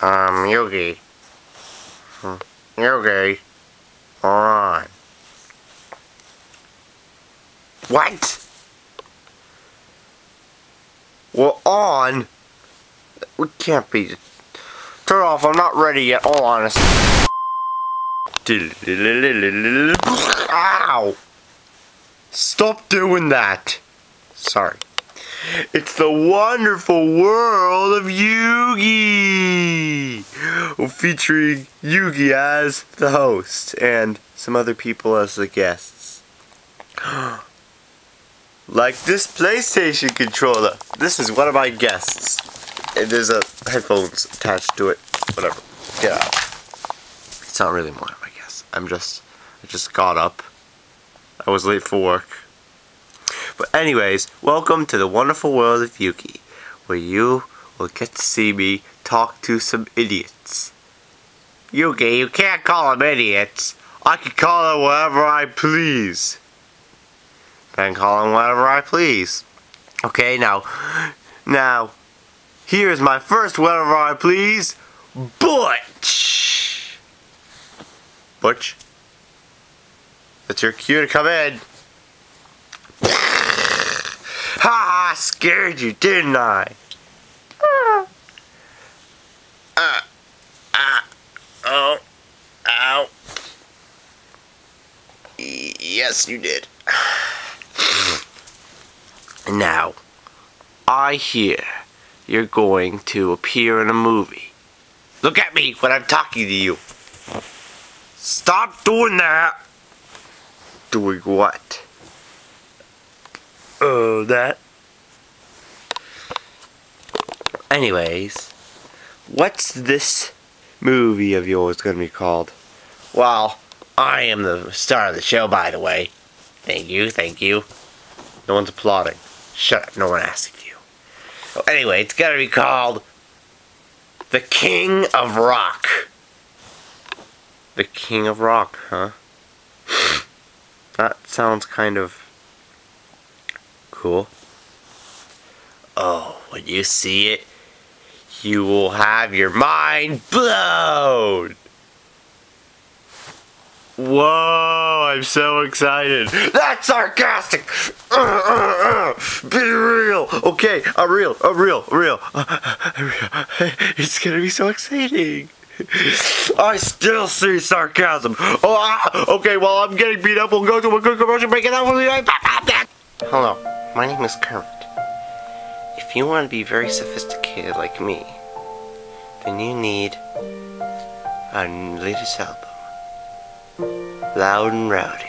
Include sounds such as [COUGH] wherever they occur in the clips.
Um, Yoogi. Yoogi. On. What? We're on. We can't be. Turn off. I'm not ready yet. Hold on. a s- Ow! Stop doing that. Sorry. It's the wonderful world of Yoogi! Featuring Yugi as the host and some other people as the guests. [GASPS] like this PlayStation controller. This is one of my guests. And there's a headphones attached to it. Whatever. Yeah. It's not really one of my guests. I'm just I just got up. I was late for work. But anyways, welcome to the wonderful world of Yoogi, where you will get to see me talk to some idiots. Yoogi, you can't call them idiots. I can call them whatever I please. Can call them whatever I please. Okay, now, now, here's my first whatever I please, Butch. Butch, that's your cue to come in. Ha! I scared you, didn't I? Uh, uh, oh, ow. Y- Yes, you did. Now, I hear you're going to appear in a movie. Look at me when I'm talking to you. Stop doing that. Doing what? Oh, that. Anyways, what's this movie of yours going to be called? Well, I am the star of the show, by the way. Thank you, thank you. No one's applauding. Shut up, no one asked you. Well, anyway, it's going to be called The King of Rock. The King of Rock, huh? That sounds kind of cool. Oh, when you see it, you will have your mind blown. Whoa, I'm so excited. That's sarcastic. Uh, uh, uh. Be real. Okay, I'm real. I'm real. Real. [LAUGHS] It's gonna be so exciting. I still see sarcasm. Oh, ah, okay, well, I'm getting beat up. We'll go to a good commercial break and then we'll be right back. Hello, my name is Kermit. If you want to be very sophisticated like me, then you need our latest album, Loud and Rowdy.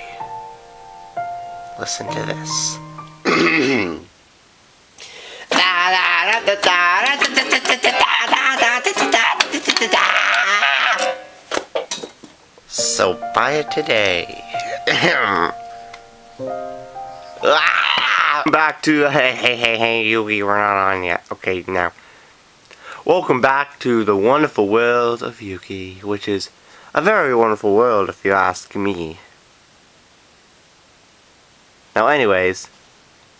Listen to this. [CLEARS THROAT] So buy it today. [COUGHS] Back to hey hey hey hey Yoogi, we're not on yet. Okay, now. Welcome back to the wonderful world of Yoogi, which is a very wonderful world if you ask me. Now anyways,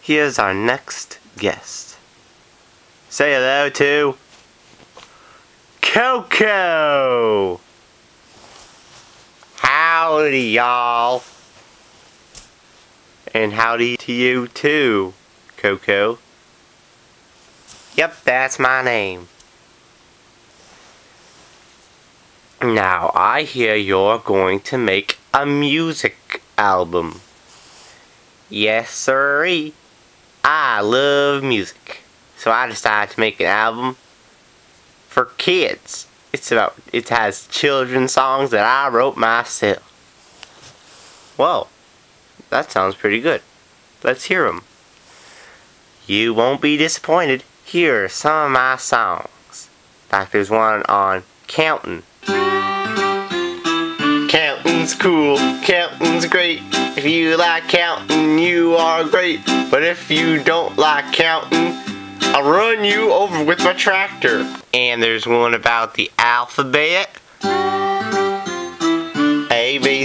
here's our next guest. Say hello to Coco! Howdy y'all! And howdy to you too, Coco. Yep, that's my name. Now, I hear you're going to make a music album. Yes, sirree. I love music. So I decided to make an album for kids. It's about, it has children's songs that I wrote myself. Whoa. That sounds pretty good. Let's hear 'em. You won't be disappointed. Here are some of my songs. Like there's one on counting. Counting's cool. Counting's great. If you like counting, you are great. But if you don't like counting, I'll run you over with my tractor. And there's one about the alphabet.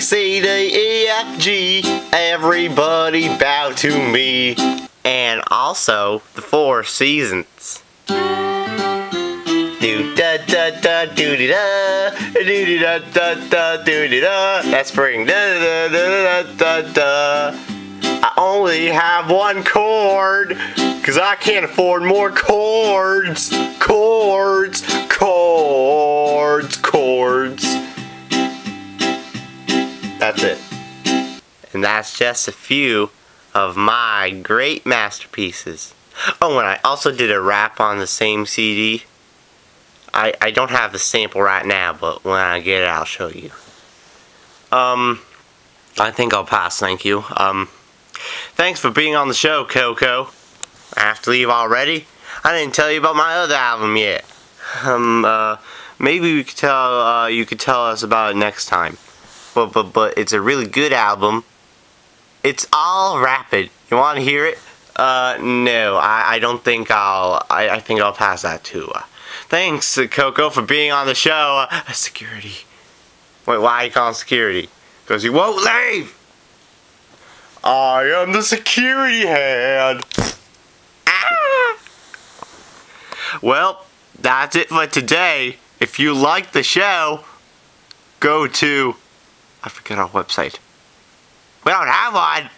C, D, E, F, G. Everybody bow to me. And also the four seasons. Do da da da do di da do da da da do di da. That's spring. Da da da da da da. I only have one chord, cause I can't afford more chords. Chords, chords, chords. That's it. And that's just a few of my great masterpieces. Oh, and I also did a rap on the same CD. I, I don't have the sample right now, but when I get it, I'll show you. Um, I think I'll pass, thank you. Um, thanks for being on the show, Coco. I have to leave already? I didn't tell you about my other album yet. Um, uh, maybe we could tell, uh, you could tell us about it next time. But, but, but it's a really good album. It's all rapid. You want to hear it? Uh, no, I, I don't think I'll, I, I think I'll pass that too. Uh, thanks, Coco, for being on the show. Uh, security. Wait, why are you calling security? Because you won't leave! I am the security hand. Ah! Well, that's it for today. If you like the show, go to I forget our website. We don't have one.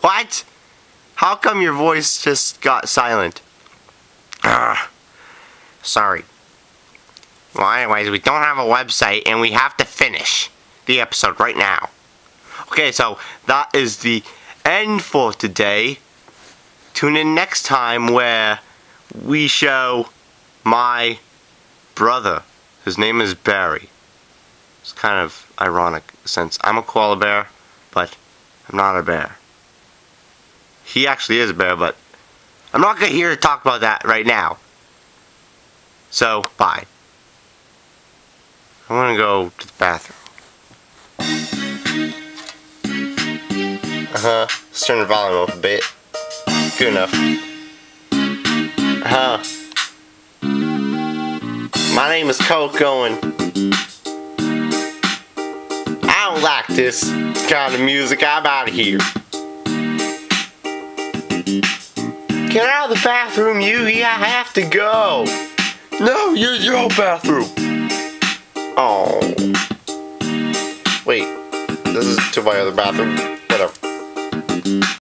What? How come your voice just got silent? Ugh. Sorry. Well, anyways, we don't have a website and we have to finish the episode right now. Okay, so that is the end for today. Tune in next time where we show my brother. His name is Barry. It's kind of ironic since I'm a koala bear, but I'm not a bear. He actually is a bear, but I'm not going here to talk about that right now. So, bye. I'm gonna go to the bathroom. Uh-huh. Let's turn the volume up a bit. Good enough. Uh-huh. My name is Coco and like this kind of music. I'm out of here. Get out of the bathroom, you. Yeah, I have to go. No, use your own bathroom. Oh. Wait. This is to my other bathroom. Whatever.